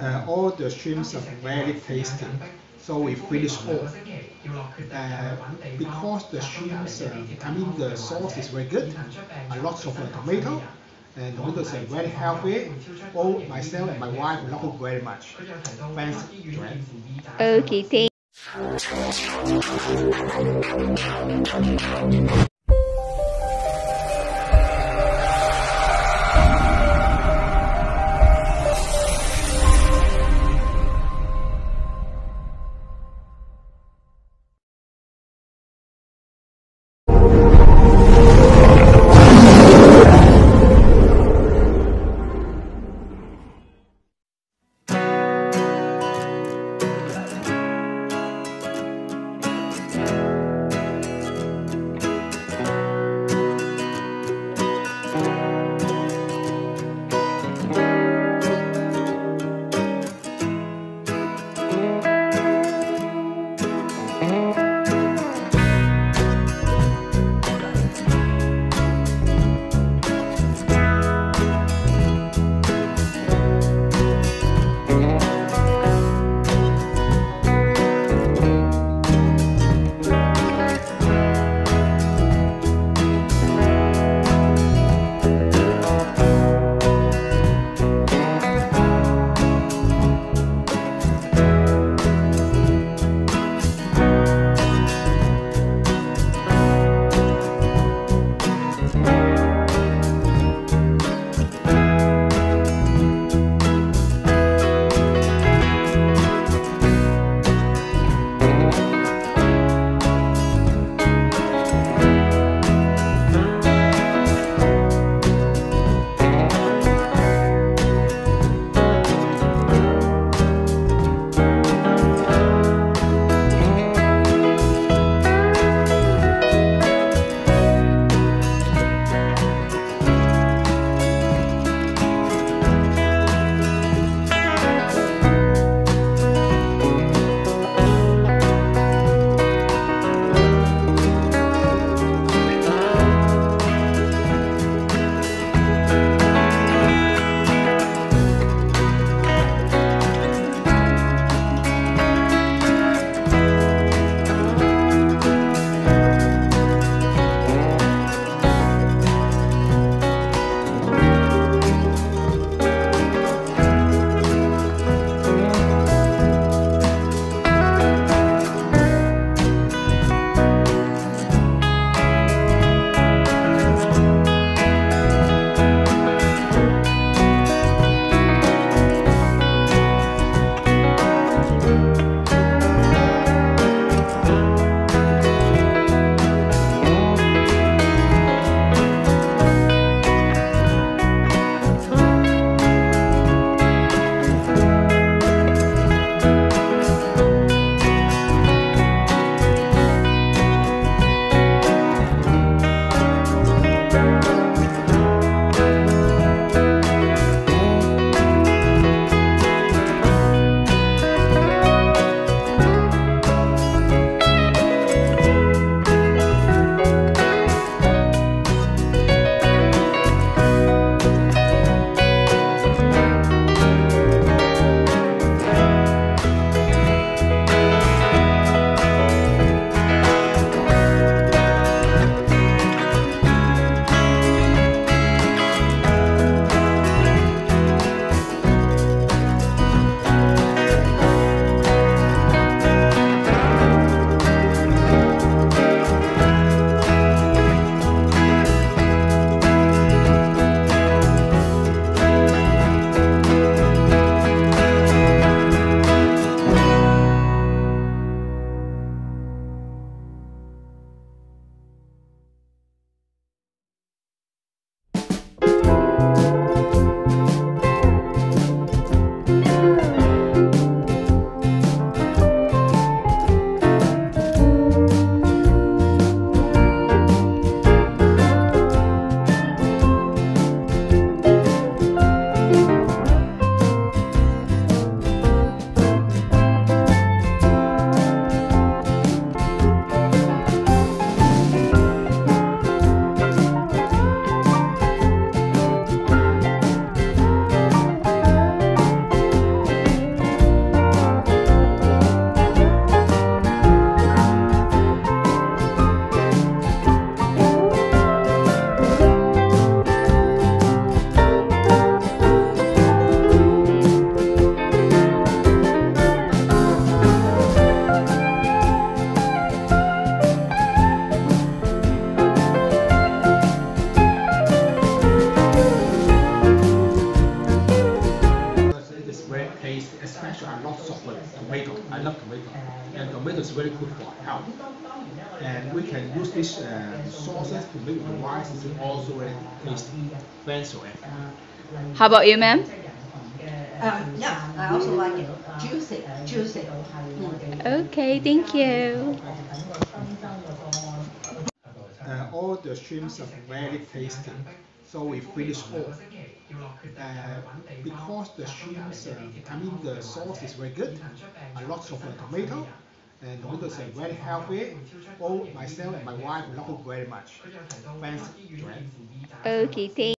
uh, all the shrimps are very tasty. So we finish all. Uh, because the shrimps, uh, I mean the sauce is very good, a lot of uh, tomato, and the tomatoes are very healthy. All myself and my wife love it very much. Thanks, Jho Anne. Okay, thank tasty, especially a lot of uh, tomato. I love tomato, and tomato is very good for health. And we can use this uh, sauces to make the rice is also very tasty. Thanks for. How about you ma'am Um, yeah, I also like it. Juicy, juicy. Mm. Okay thank you Uh, all the shrimps are very tasty. So we finish all. Uh, because the shrimps, uh, I mean the sauce is very good, a lot of uh, tomato, and the tomatoes are very healthy. All myself and my wife love it very much. Thanks. Okay thank